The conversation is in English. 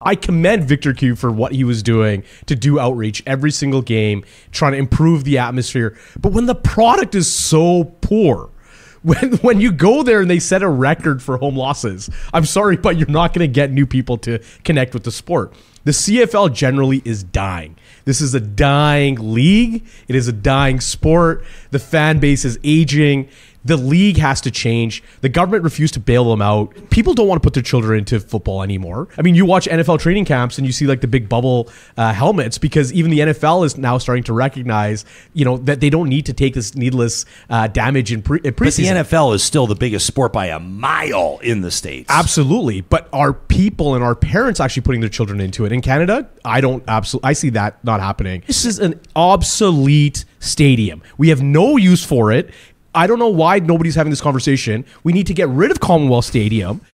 I commend Victor Cui for what he was doing to do outreach every single game, trying to improve the atmosphere. But when the product is so poor, when when you go there and they set a record for home losses, I'm sorry, but you're not going to get new people to connect with the sport. The CFL generally is dying. This is a dying league. It is a dying sport. The fan base is aging. The league has to change. The government refused to bail them out. People don't want to put their children into football anymore. I mean, you watch NFL training camps and you see like the big bubble uh, helmets because even the NFL is now starting to recognize, you know, that they don't need to take this needless uh, damage in, pre- in But the. NFL is still the biggest sport by a mile in the states. Absolutely, but are people and our parents actually putting their children into it in Canada? I don't absolutely. I see that not happening. This is an obsolete stadium. We have no use for it. I don't know why nobody's having this conversation. We need to get rid of Commonwealth Stadium.